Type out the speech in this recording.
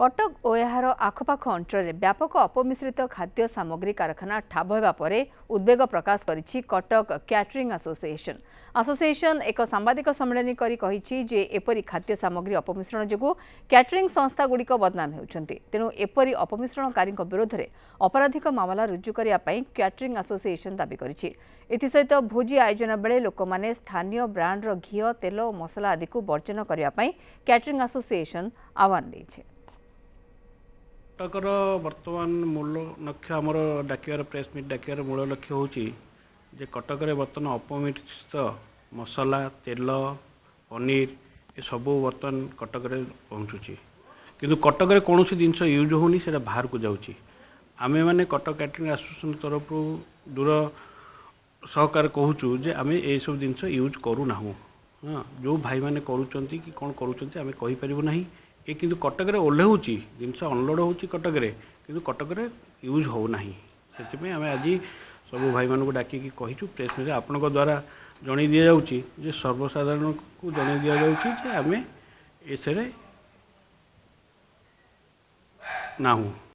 କଟକ ଓ ଏହାର ଆଖପାଖ ଅଞ୍ଚଳରେ ବ୍ୟାପକ ଅପମିଶ୍ରିତ ଖାଦ୍ୟ ସାମଗ୍ରୀ କାରଖାନା ଠାବ ହେବା ପରେ ଉଦ୍ବେଗ ପ୍ରକାଶ କରିଛି କଟକ କ୍ୟାଟରିଂ ଆସୋସିଏସନ୍ ଆସୋସିଏସନ୍ ଏକ ସାମ୍ବାଦିକ ସମ୍ମିଳନୀ କରି କହିଛି ଯେ ଏପରି ଖାଦ୍ୟ ସାମଗ୍ରୀ ଅପମିଶ୍ରଣ ଯୋଗୁଁ କ୍ୟାଟରିଂ ସଂସ୍ଥାଗୁଡ଼ିକ ବଦନାମ ହେଉଛନ୍ତି ତେଣୁ ଏପରି ଅପମିଶ୍ରଣକାରୀଙ୍କ ବିରୋଧରେ ଅପରାଧିକ ମାମଲା ରୁଜୁ କରିବା ପାଇଁ କ୍ୟାଟରିଂ ଆସୋସିଏସନ୍ ଦାବି କରିଛି ଏଥିସହିତ ଭୋଜି ଆୟୋଜନ ବେଳେ ଲୋକମାନେ ସ୍ଥାନୀୟ ବ୍ରାଣ୍ଡର ଘିଅ ତେଲ ଓ ମସଲା ଆଦିକୁ ବର୍ଜନ କରିବା ପାଇଁ କ୍ୟାଟରିଂ ଆସୋସିଏସନ୍ ଆହ୍ୱାନ ଦେଇଛି କଟକର ବର୍ତ୍ତମାନ ମୂଳ ଲକ୍ଷ୍ୟ ଆମର ଡାକିବାର ପ୍ରେସ୍ ମିଟ୍ ଡାକିବାର ମୂଳ ଲକ୍ଷ୍ୟ ହେଉଛି ଯେ କଟକରେ ବର୍ତ୍ତମାନ ଅପମିଶ୍ରିତ ମସଲା ତେଲ ପନିର ଏସବୁ ବର୍ତ୍ତମାନ କଟକରେ ପହଞ୍ଚୁଛି କିନ୍ତୁ କଟକରେ କୌଣସି ଜିନିଷ ୟୁଜ୍ ହେଉନି ସେଇଟା ବାହାରକୁ ଯାଉଛି ଆମେମାନେ କଟକ କ୍ୟାଟରିଂ ଆସୋସିଏସନ୍ ତରଫରୁ ଦୂର ସହକାର କହୁଛୁ ଯେ ଆମେ ଏସବୁ ଜିନିଷ ୟୁଜ୍ କରୁନାହୁଁ ହଁ ଯେଉଁ ଭାଇମାନେ କରୁଛନ୍ତି କି କ'ଣ କରୁଛନ୍ତି ଆମେ କହିପାରିବୁ ନାହିଁ ये कि कटक ओह्लैसी जिनस अनलोड होटक कि कटक यूज होना से आम आज सब भाई मानक डाक प्रेस मिले आपण द्वारा जन दि जाऊँगी सर्वसाधारण को जन दि जाऊँगी आम इस ना हूँ